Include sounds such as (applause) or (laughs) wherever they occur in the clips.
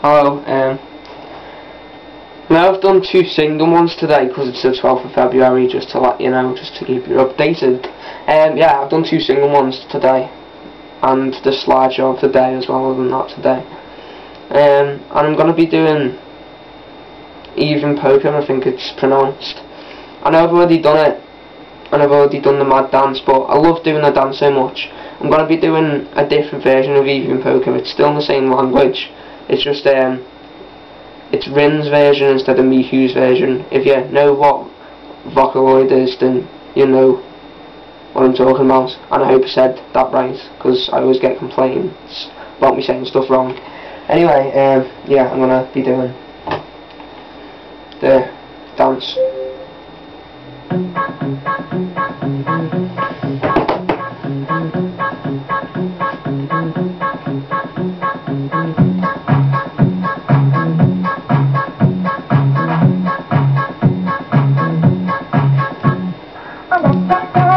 Hello, um, now I've done two single ones today because it's the 12th of February, just to let you know, just to keep you updated. Um, yeah, I've done two single ones today, and the slideshow of the day as well, other than that today. Um, and I'm going to be doing Ievan Polkka, I think it's pronounced. I know I've already done it, and I've already done the mad dance, but I love doing the dance so much. I'm going to be doing a different version of Ievan Polkka, it's still in the same language, it's just um, it's Rin's version instead of Miku's version. If you know what Vocaloid is, then you know what I'm talking about. And I hope I said that right, because I always get complaints about me saying stuff wrong. Anyway, um, yeah, I'm gonna be doing the dance. Thank you.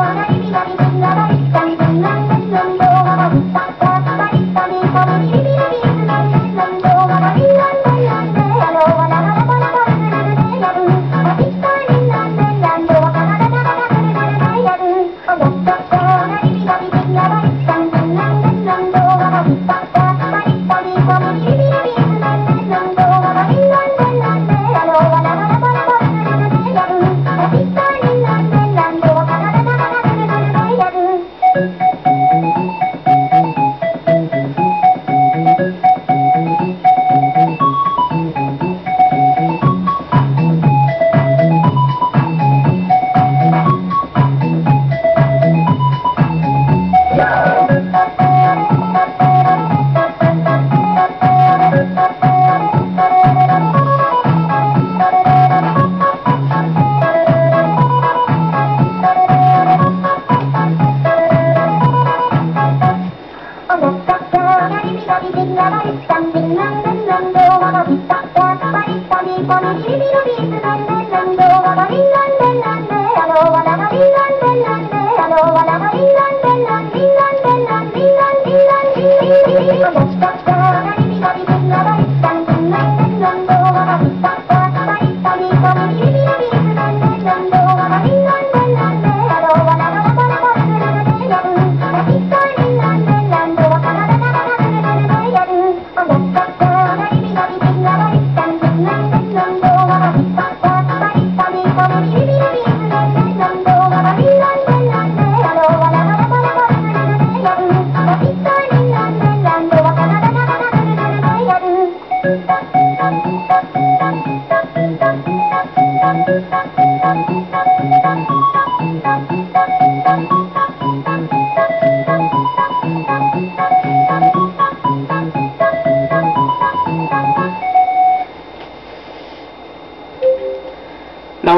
Now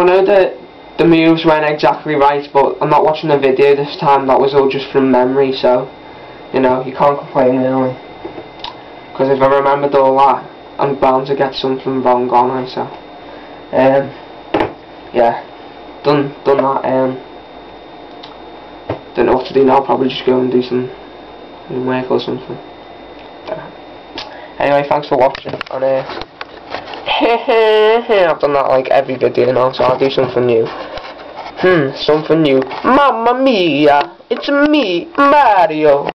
I know that the moves weren't exactly right, but I'm not watching the video this time, that was all just from memory, so, you know, you can't complain really. Because if I remembered all that, I'm bound to get something wrong on so, um, yeah, done, done that, um, don't know what to do now, probably just go and do some work or something. Anyway, thanks for watching, and uh, (laughs) I've done that like every video now, so I'll do something new. Hmm, something new. Mamma mia! It's me, Mario!